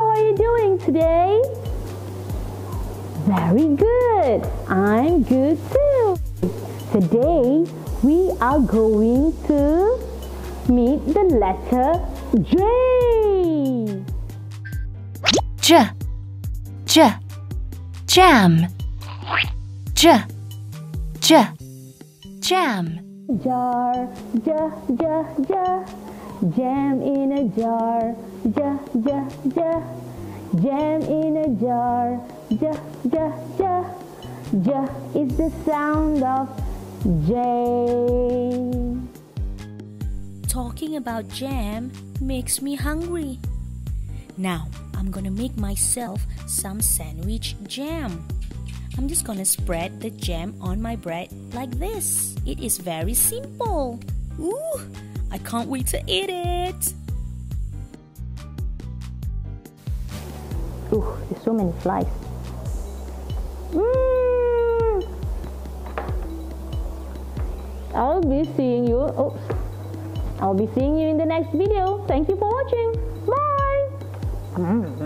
How are you doing today? Very good. I'm good too. Today we are going to meet the letter J. J, J, jam. J, J, jam. Jar, jar, jar, jar. Jam in a jar, ja, ja, ja. Jam in a jar, ja, ja, ja. Ja is the sound of J. Talking about jam makes me hungry. Now, I'm gonna make myself some sandwich jam. I'm just gonna spread the jam on my bread like this. It is very simple. Ooh, I can't wait to eat it. Ooh, there's so many flies. Mm. I'll be seeing you. Oops. I'll be seeing you in the next video. Thank you for watching. Bye. Mm.